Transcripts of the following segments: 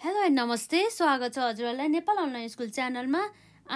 Hello and नमस्ते स्वागत छ हजुरहरूलाई नेपाल अनलाइन स्कुल च्यानलमा।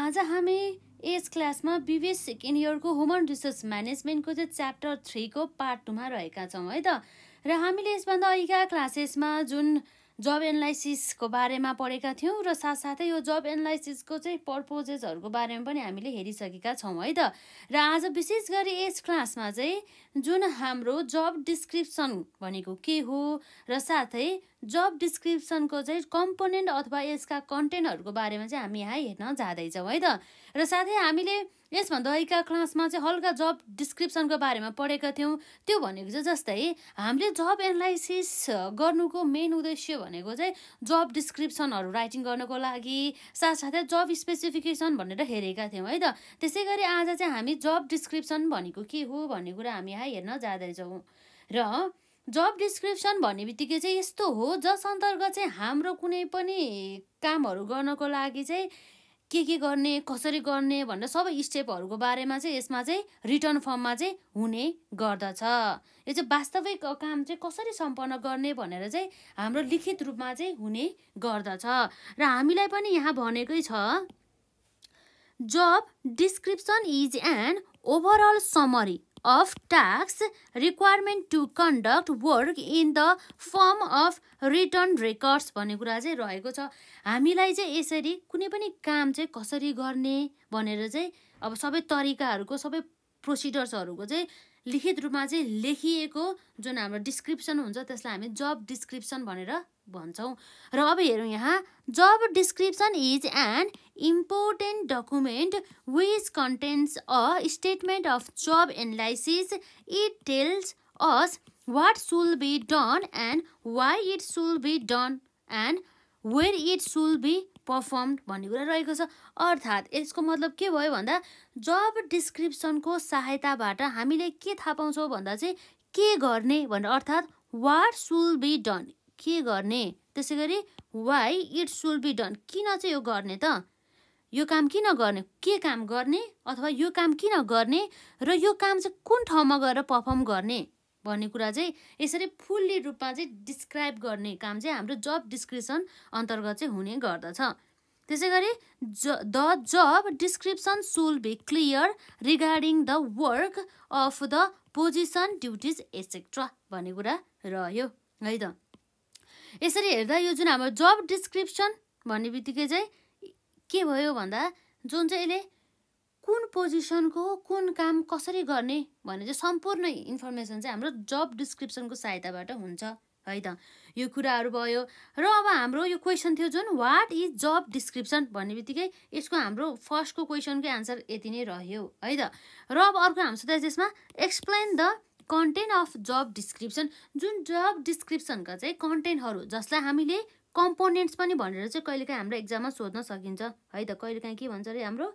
आज हामी यस क्लासमा बिबिएस सेकेन्ड इयरको ह्युमन रिसोर्स म्यानेजमेन्टको चाहिँ च्याप्टर थ्रीको पार्ट टूमा रहेका छौँ है त? र हामीले यसभन्दा अहिलेका क्लासेसमा जुन जब एनालाइसिसको बारेमा पढेका थियौँ र साथसाथै यो जब एनालाइसिसको चाहिँ पर्पोजेसहरूको बारेमा पनि हामीले हेरिसकेका छौँ है त? र आज विशेष गरी यस क्लासमा चाहिँ जुन हाम्रो जब डिस्क्रिप्सन भनेको के हो र साथै जब डिस्क्रिप्सनको चाहिँ कम्पोनेन्ट अथवा यसका कन्टेन्टहरूको बारेमा चाहिँ हामी यहाँ हेर्न जाँदैछौँ है त? र साथै हामीले यसभन्दा अहिलेका क्लासमा चाहिँ हल्का जब डिस्क्रिप्सनको बारेमा पढेका थियौँ। त्यो भनेको चाहिँ जस्तै हामीले जब एनालाइसिस गर्नुको मेन उद्देश्य भनेको चाहिँ जब डिस्क्रिप्सनहरू राइटिङ गर्नको लागि साथसाथै जब स्पेसिफिकेसन भनेर हेरेका थियौँ है त। त्यसै गरी आज चाहिँ हामी जब डिस्क्रिप्सन भनेको के हो भन्ने कुरा हामी यहाँ हेर्न जाँदैछौँ। र जब डिस्क्रिप्सन भन्ने बित्तिकै चाहिँ यस्तो हो जस अन्तर्गत चाहिँ हाम्रो कुनै पनि कामहरू गर्नको लागि चाहिँ के के गर्ने कसरी गर्ने भनेर सबै स्टेपहरूको बारेमा चाहिँ यसमा चाहिँ रिटर्न फर्ममा चाहिँ हुने गर्दछ। यो चाहिँ वास्तविक काम चाहिँ कसरी सम्पन्न गर्ने भनेर चाहिँ हाम्रो लिखित रूपमा चाहिँ हुने गर्दछ। र हामीलाई पनि यहाँ भनेकै छ job description is an overall summary of tax requirement to conduct work in the form of written records भन्ने कुरा चाहिँ रहेको छ। हामीलाई चाहिँ यसरी कुनै पनि काम चाहिँ कसरी गर्ने भनेर चाहिँ अब सबै तरिकाहरूको सबै प्रोसिडर्सहरूको चाहिँ लिखित रूपमा चाहिँ लेखिएको जुन हाम्रो डिस्क्रिप्सन हुन्छ त्यसलाई हामी जब डिस्क्रिप्सन भनेर भन्छौँ। र अब हेरौँ यहाँ job description is an important document which contents a statement of job analysis it tells us what should be done and why it should be done and where it should be perform भन्ने कुरा रहेको छ। अर्थात् यसको मतलब के भयो भन्दा जब डिस्क्रिप्सनको सहायताबाट हामीले के थाहा पाउँछौँ भन्दा चाहिँ के गर्ने भनेर। अर्थात् वाट सुल बी डन के गर्ने? त्यसै गरी why it should be done किन चाहिँ यो गर्ने त? यो काम किन गर्ने? के काम गर्ने? अथवा यो काम किन गर्ने? र यो काम चाहिँ कुन ठाउँमा गएर पर्फर्म गर्ने? भन्ने कुरा चाहिँ यसरी फुल्ली रूपमा चाहिँ डिस्क्राइब गर्ने काम चाहिँ हाम्रो जब डिस्क्रिप्सन अन्तर्गत चाहिँ हुने गर्दछ। त्यसै गरी ज the job description should be clear regarding the work of the position duties etcetera भन्ने कुरा रह्यो है त? यसरी हेर्दा यो जुन हाम्रो जब डिस्क्रिप्सन भन्ने बित्तिकै चाहिँ के भयो भन्दा जुन चाहिँ यसले कुन पोजिसनको कुन काम कसरी गर्ने भन्ने चाहिँ सम्पूर्ण इन्फर्मेसन चाहिँ हाम्रो जब डिस्क्रिप्सनको सहायताबाट हुन्छ है त? यो कुराहरू भयो र अब हाम्रो यो क्वेसन थियो जुन वाट इज जब डिस्क्रिप्सन भन्ने बित्तिकै यसको हाम्रो फर्स्टको क्वेसनकै आन्सर यति नै रह्यो है त? र अब अर्को हाम्रो त्यसमा explain the content of job description जुन जब डिस्क्रिप्सनका चाहिँ कन्टेन्टहरू जसलाई हामीले कम्पोनेन्ट्स पनि भनेर चाहिँ कहिलेकाहीँ हाम्रो एक्जाममा सोध्न सकिन्छ। है त कहिलेकाहीँ के भन्छ अरे हाम्रो?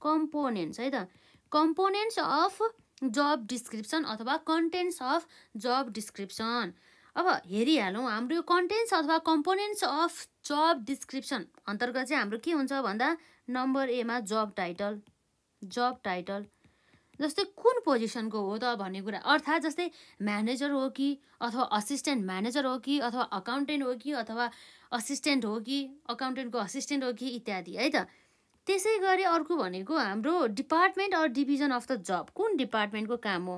कम्पोनेन्ट्स है त। कम्पोनेन्ट्स अफ जब डिस्क्रिप्सन अथवा कन्टेन्ट्स अफ जब डिस्क्रिप्सन अब हेरिहालौँ हाम्रो यो कन्टेन्ट्स अथवा कम्पोनेन्ट्स अफ जब डिस्क्रिप्सन अन्तर्गत चाहिँ हाम्रो के हुन्छ भन्दा नम्बर एमा जब टाइटल जब टाइटल जस्तै कुन पोजिसनको हो त भन्ने कुरा? अर्थात् जस्तै म्यानेजर हो कि अथवा असिस्टेन्ट म्यानेजर हो कि अथवा अकाउन्टेन्ट हो कि अथवा असिस्टेन्ट हो कि अकाउन्टेन्टको असिस्टेन्ट हो कि इत्यादि है त? त्यसै गरी अर्को भनेको हाम्रो department or division of the job. कुन डिपार्टमेन्टको काम हो?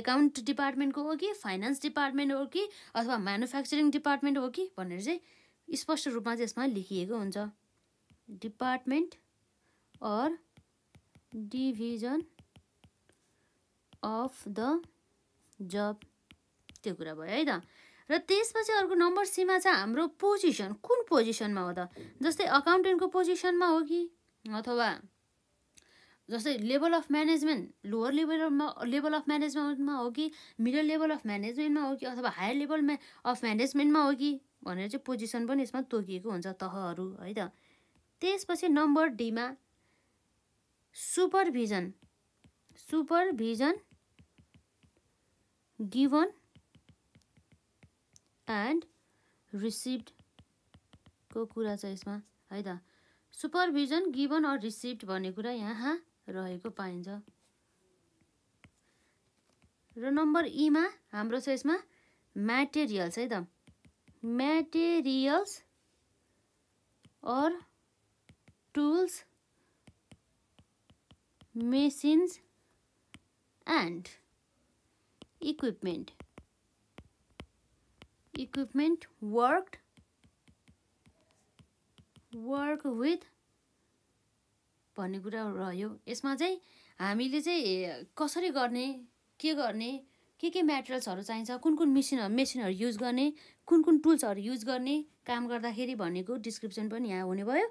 एकाउन्ट डिपार्टमेन्टको हो कि फाइनेन्स डिपार्टमेन्ट हो कि अथवा म्यानुफ्याक्चरिङ डिपार्टमेन्ट हो कि भनेर चाहिँ स्पष्ट रूपमा चाहिँ यसमा लेखिएको हुन्छ। Department or division of the job त्यो कुरा भयो है त। र त्यसपछि अर्को नम्बर सीमा चाहिँ हाम्रो पोजिसन। कुन पोजिसनमा हो त? जस्तै अकाउन्टेन्टको पोजिसनमा हो कि? अथवा जस्तै लेभल अफ म्यानेजमेन्ट लोवर लेभलमा लेभल अफ म्यानेजमेन्टमा हो कि? मिडल लेभल अफ म्यानेजमेन्टमा हो कि? अथवा हायर लेभल अफ म्यानेजमेन्टमा हो कि? भनेर चाहिँ पोजिसन पनि यसमा तोकिएको हुन्छ तहहरू है त। त्यसपछि नम्बर डीमा सुपरभिजन। सुपरभिजन गिभन एन्ड रिसिभ्डको कुरा छ यसमा? है त। सुपरभिजन गिभन अर रिसिप्ड भन्ने कुरा यहाँ रहेको पाइन्छ। र नम्बर इमा हाम्रो छ यसमा म्याटेरियल्स है त। म्याटेरियल्स or tools machines and equipment. Equipment worked work with भन्ने कुरा रह्यो। यसमा चाहिँ हामीले चाहिँ कसरी गर्ने के गर्ने के के मेटेरियल्सहरू चाहिन्छ कुन कुन मेसिनहरू मेसिनहरू युज गर्ने कुन कुन टुल्सहरू युज गर्ने काम गर्दाखेरि भनेको डिस्क्रिप्सन पनि यहाँ हुने भयो।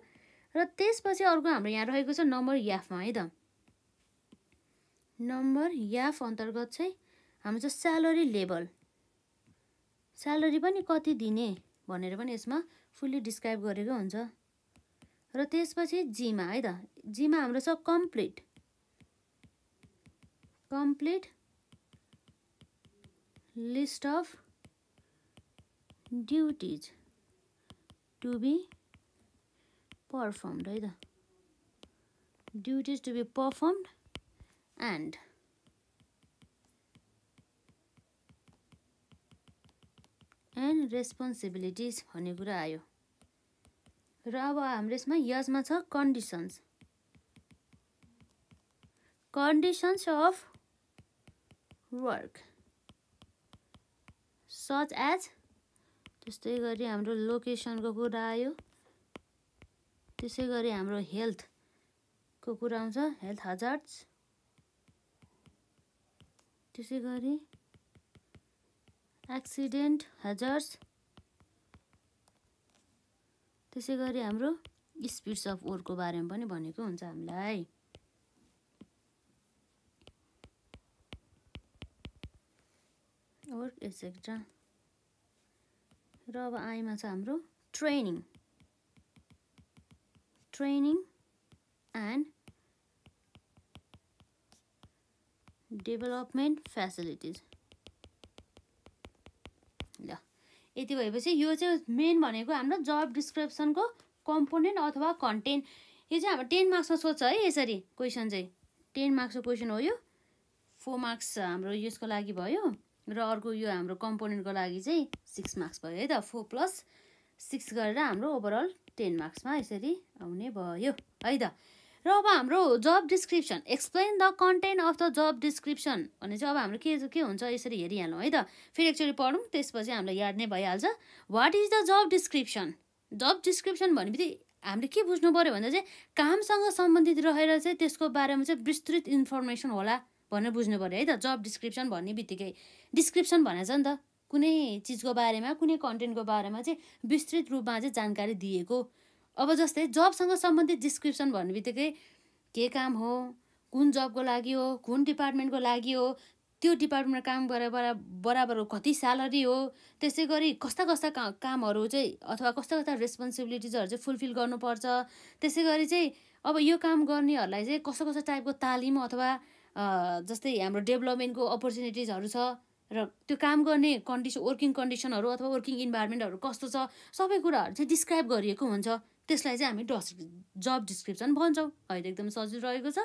र त्यसपछि अर्को हाम्रो यहाँ रहेको छ नम्बर याफमा है त। नम्बर याफ अन्तर्गत चाहिँ हाम्रो स्यालेरी लेभल स्यालेरी पनि कति दिने भनेर पनि यसमा फुल्ली डिस्क्राइब गरेको हुन्छ। र त्यसपछि जीमा है त? जीमा हाम्रो छ complete. Complete list of duties to be performed है त? Duties to be performed and and responsibilities भन्ने कुरा आयो। र अब हाम्रो यसमा यसमा छ conditions conditions of work such as त्यस्तै गरी हाम्रो लोकेसनको कुरा आयो। त्यसै गरी हाम्रो हेल्थको कुरा आउँछ हेल्थ हजार्ड्स त्यसै गरी एक्सिडेन्ट हजार्ड्स त्यसै गरी हाम्रो स्पिड्स अफ ओरको बारेमा पनि भनेको हुन्छ हामीलाई। ओर एक्सेट्रा र अब आइमा छ हाम्रो training training and development facilities यति भएपछि यो चाहिँ मेन भनेको हाम्रो जब डिस्क्रिप्सनको कम्पोनेन्ट अथवा कन्टेन्ट यो चाहिँ हाम्रो टेन मार्क्समा सोध्छ है यसरी क्वेसन चाहिँ। टेन मार्क्सको क्वेसन हो यो। फोर मार्क्स हाम्रो यसको लागि भयो र अर्को यो हाम्रो कम्पोनेन्टको लागि चाहिँ सिक्स मार्क्स भयो है त। फोर प्लस सिक्स गरेर हाम्रो ओभरअल टेन मार्क्समा यसरी आउने भयो है त। र अब हाम्रो job description explain the content of the job description भने चाहिँ अब हाम्रो के के हुन्छ यसरी हेरिहालौँ है त? फेरि एकचोटि पढौँ त्यसपछि हामीलाई याद नै भइहाल्छ। What is the job description job description भने बित्तिकै हामीले के बुझ्नु पऱ्यो भन्दा चाहिँ कामसँग सम्बन्धित रहेर चाहिँ त्यसको बारेमा चाहिँ विस्तृत इन्फर्मेसन होला भनेर बुझ्नु पऱ्यो है त? जब डिस्क्रिप्सन भन्ने बित्तिकै डिस्क्रिप्सन भनेको छ नि त। कुनै चिजको बारेमा कुनै कन्टेन्टको बारेमा चाहिँ विस्तृत रूपमा चाहिँ जानकारी दिएको अब जस्तै जबसँग सम्बन्धित डिस्क्रिप्सन भन्ने बित्तिकै के काम हो कुन जबको लागि हो कुन डिपार्टमेन्टको लागि हो त्यो डिपार्टमेन्टमा काम गरेर बरा बराबर कति स्यालेरी हो त्यसै गरी कस्ता कस्ता का कामहरू चाहिँ अथवा कस्ता कस्ता रेस्पोन्सिबिलिटिजहरू चाहिँ फुलफिल गर्नुपर्छ। त्यसै गरी चाहिँ अब यो काम गर्नेहरूलाई चाहिँ कस्तो कस्तो टाइपको तालिम अथवा जस्तै हाम्रो डेभलपमेन्टको अपर्च्युनिटिजहरू छ र त्यो काम गर्ने कन्डिसन वर्किङ कन्डिसनहरू अथवा वर्किङ इन्भाइरोमेन्टहरू कस्तो छ सबै कुराहरू चाहिँ डिस्क्राइब गरिएको हुन्छ। त्यसलाई चाहिँ हामी डस जब डिस्क्रिप्सन भन्छौँ। अहिले एकदम सजिलो रहेको छ।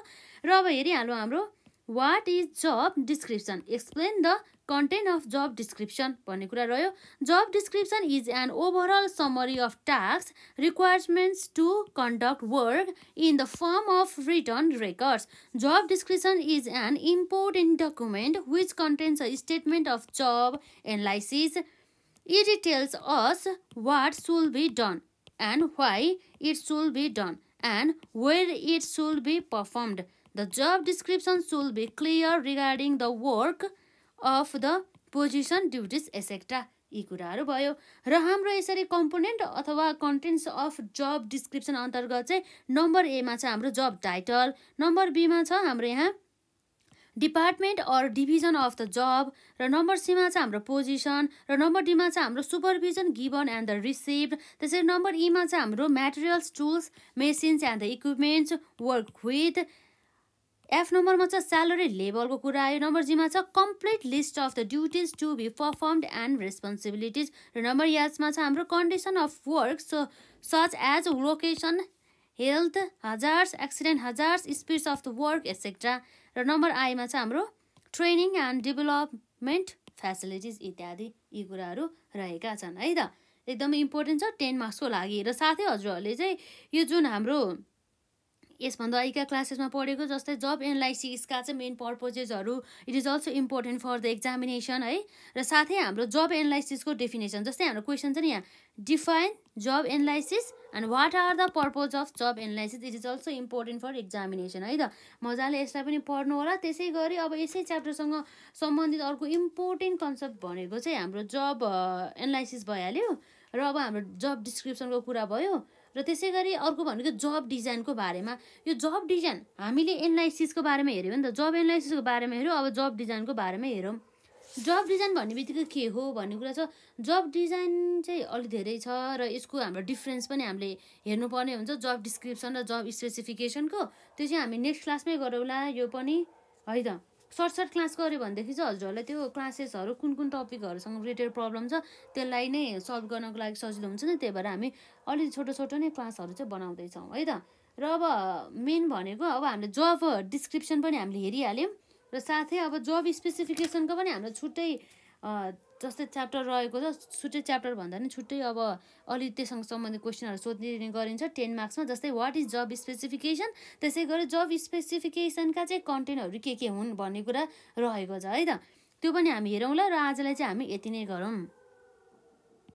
र अब हेरिहालौँ हाम्रो what is job description explain the content of job description भन्ने कुरा रह्यो। Job description is an overall summary of task requirements to conduct work in the form of written records job description is an important document which contains a statement of job analysis it details us what should be done and why it should be done and where it should be performed the job description should be clear regarding the work of the position duties एसेक्टा यी कुराहरू भयो। र हाम्रो यसरी component अथवा contents of job description अन्तर्गत चाहिँ number एमा छ हाम्रो जब टाइटल नम्बर बीमा छ हाम्रो यहाँ department or division of the job र नम्बर सीमा चाहिँ हाम्रो पोजिसन र नम्बर डीमा चाहिँ हाम्रो supervision given and the receive त्यसरी नम्बर ईमा चाहिँ हाम्रो materials tools machines and the equipments work with F नम्बरमा छ स्यालेरी लेभलको कुरा आयो नम्बर जीमा छ complete list of the duties to be performed and responsibilities र नम्बर याजमा छ हाम्रो condition of work so such as location health hazards accident hazards speeds of the work etcetera र नम्बर आईमा चाहिँ हाम्रो ट्रेनिङ एन्ड डेभलपमेन्ट फेसिलिटिज इत्यादि यी कुराहरू रहेका छन् है त? एकदमै इम्पोर्टेन्ट छ टेन मार्क्सको लागि। र साथै हजुरहरूले चाहिँ यो जुन हाम्रो यसभन्दा अहिलेका क्लासेसमा पढेको जस्तै जब एनालाइसिसका चाहिँ main पर्पोजेसहरू it is also important for the examination है? र साथै हाम्रो जब एनालाइसिसको डेफिनेसन जस्तै हाम्रो क्वेसन छ नि यहाँ define job analysis and what are the purpose of job analysis it is also important for examination है त? मजाले यसलाई पनि पढ्नु होला। त्यसै गरी अब यसै च्याप्टरसँग सम्बन्धित अर्को इम्पोर्टेन्ट कन्सेप्ट भनेको चाहिँ हाम्रो जब एनालाइसिस भइहाल्यो। र अब हाम्रो जब डिस्क्रिप्सनको कुरा भयो। र त्यसै गरी अर्को भनेको जब डिजाइनको बारेमा। यो जब डिजाइन हामीले एनालाइसिसको बारेमा हेऱ्यो भने त। जब एनालाइसिसको बारेमा हेऱ्यो अब जब डिजाइनको बारेमा हेरौँ जब डिजाइन भन्ने बित्तिकै के हो भन्ने कुरा छ। जब डिजाइन चाहिँ अलिक धेरै छ र यसको हाम्रो डिफ्रेन्स पनि हामीले हेर्नुपर्ने हुन्छ। जब डिस्क्रिप्सन र जब स्पेसिफिकेसनको त्यो चाहिँ हामी नेक्स्ट क्लासमै गरौँला यो पनि। है त? सर्ट सर्ट क्लास गऱ्यो भनेदेखि चाहिँ हजुरहरूलाई त्यो क्लासेसहरू कुन कुन टपिकहरूसँग रिलेटेड प्रब्लम छ त्यसलाई नै सल्भ गर्नको लागि सजिलो हुन्छ नि त्यही भएर हामी अलिक छोटो छोटो नै क्लासहरू चाहिँ बनाउँदैछौँ है त? र अब मेन भनेको अब हामीले जब डिस्क्रिप्सन पनि हामीले हेरिहाल्यौँ र साथै अब जब स्पेसिफिकेसनको पनि हाम्रो छुट्टै जस्तै च्याप्टर रहेको छ छुट्टै च्याप्टर भन्दा पनि छुट्टै अब अलि त्योसँग सम्बन्धित क्वेसनहरू सोधिने गरिन्छ टेन मार्क्समा जस्तै वाट इज जब स्पेसिफिकेसन त्यसै गरी जब स्पेसिफिकेसनका चाहिँ कन्टेन्टहरू के के हुन् भन्ने कुरा रहेको छ है त? त्यो पनि हामी हेरौँला र आजलाई चाहिँ हामी यति नै गरौँ।